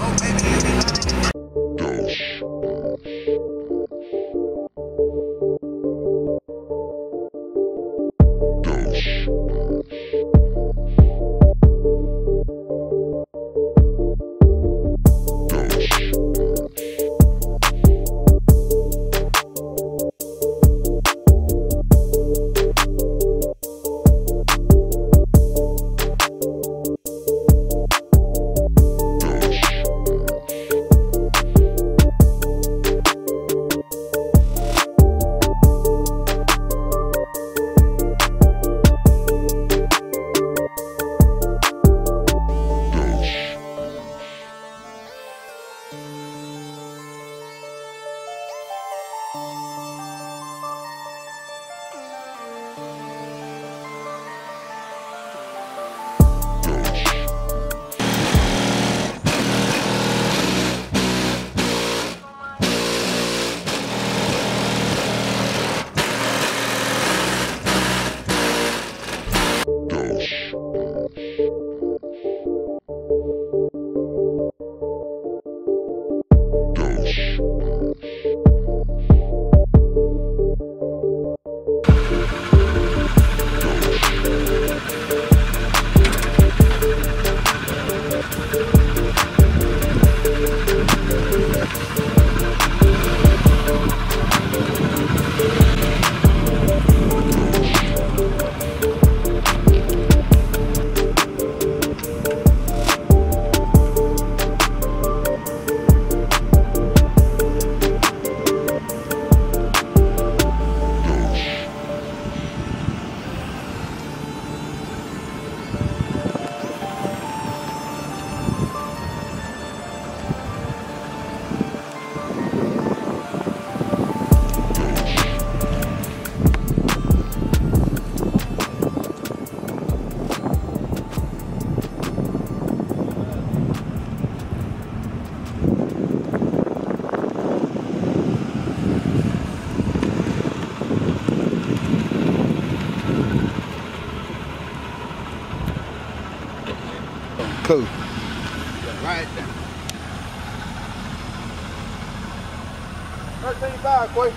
Oh, baby, Cool. Right there. 13.5, Quay.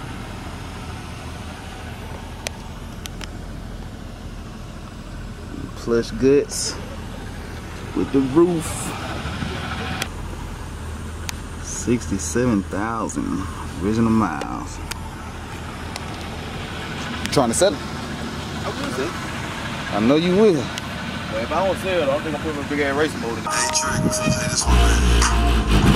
Plush goods with the roof. 67,000 original miles. You trying to sell it? I will say. I know you will. But if I don't sell it, I don't think I'm putting a big ass racing mode. Hey, Trick, this one, man.